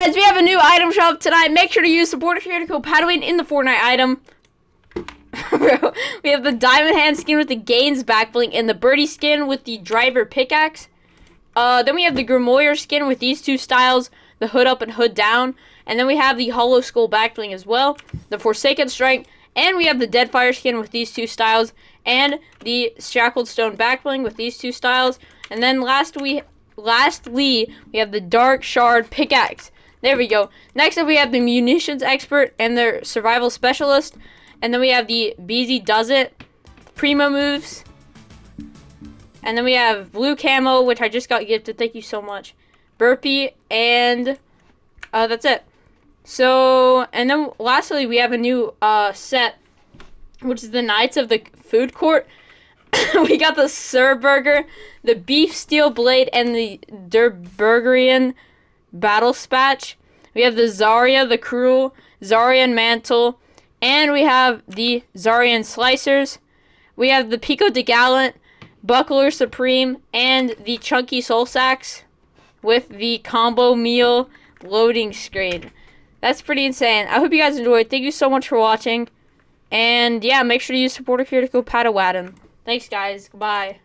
Guys, we have a new item shop tonight. Make sure to use supporter here to go paddling in the Fortnite item. we have the diamond hand skin with the Gains back bling and the birdie skin with the driver pickaxe. Uh, then we have the Grimoire skin with these two styles, the hood up and hood down. And then we have the hollow skull back bling as well, the Forsaken strike, and we have the Deadfire skin with these two styles, and the Shackled Stone back bling with these two styles. And then last we lastly we have the Dark Shard pickaxe. There we go. Next up, we have the munitions expert and the survival specialist. And then we have the BZ Does It, Primo moves. And then we have blue camo, which I just got gifted. Thank you so much. Burpee, and uh, that's it. So, and then lastly, we have a new uh, set, which is the Knights of the Food Court. we got the Sir Burger, the Beef Steel Blade, and the Der Burgerian Battle Spatch. We have the Zarya the Cruel, Zarian Mantle, and we have the Zarian Slicers. We have the Pico de Gallant, Buckler Supreme, and the Chunky Soul Sacks with the combo meal loading screen. That's pretty insane. I hope you guys enjoyed. Thank you so much for watching. And yeah, make sure to use supporter here to go Padaw8n. Thanks guys. Goodbye.